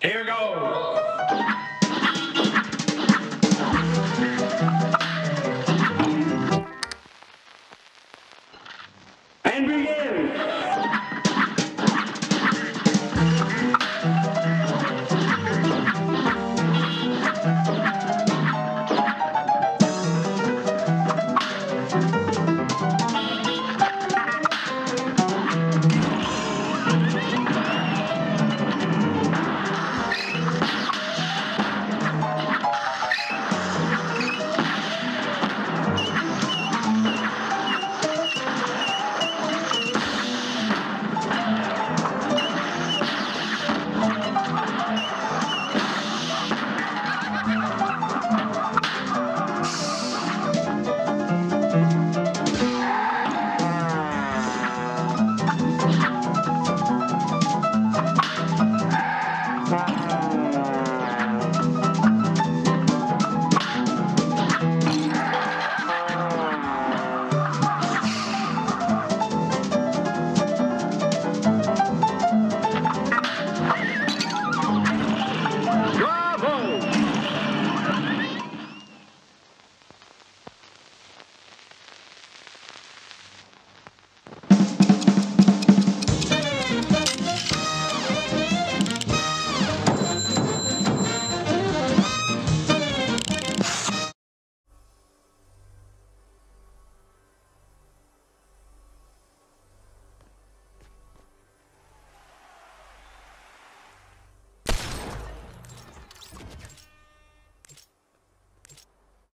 Here goes.